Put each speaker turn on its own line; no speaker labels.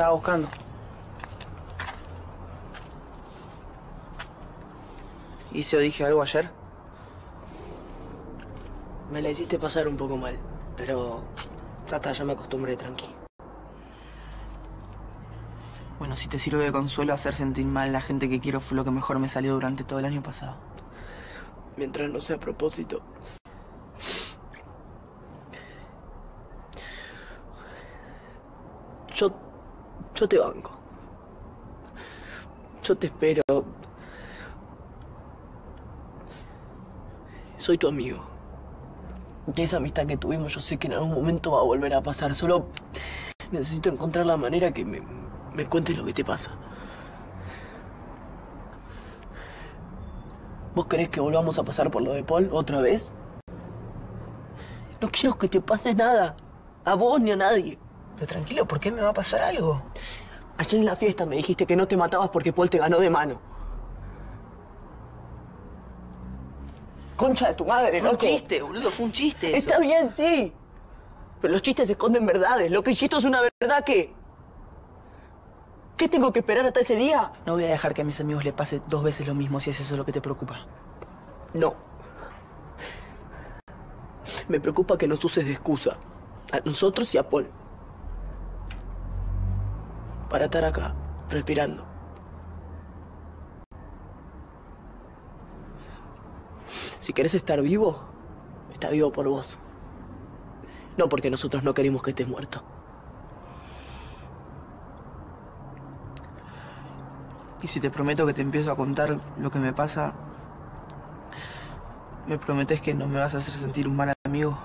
estaba buscando. ¿Hice o dije algo ayer?
Me la hiciste pasar un poco mal, pero ya está, ya me acostumbré, tranqui.
Bueno, si te sirve de consuelo, hacer sentir mal a la gente que quiero fue lo que mejor me salió durante todo el año pasado.
Mientras no sea a propósito. Yo. Yo te banco. Yo te espero. Soy tu amigo. Y esa amistad que tuvimos, yo sé que en algún momento va a volver a pasar. Solo necesito encontrar la manera que me, me cuentes lo que te pasa. ¿Vos querés que volvamos a pasar por lo de Paul otra vez? No quiero que te pase nada. A vos ni a nadie.
Pero tranquilo, ¿por qué me va a pasar algo?
Ayer en la fiesta me dijiste que no te matabas porque Paul te ganó de mano. Concha de tu madre,
Fue un
loco.
chiste, boludo, fue un chiste eso.
Está bien, sí. Pero los chistes esconden verdades. Lo que hiciste es una verdad que... ¿Qué tengo que esperar hasta ese día?
No voy a dejar que a mis amigos le pase dos veces lo mismo si es eso lo que te preocupa.
No. Me preocupa que nos uses de excusa. A nosotros y a Paul. Para estar acá, respirando. Si querés estar vivo, está vivo por vos. No porque nosotros no queremos que estés muerto.
Y si te prometo que te empiezo a contar lo que me pasa, ¿me prometes que no me vas a hacer sentir un mal amigo?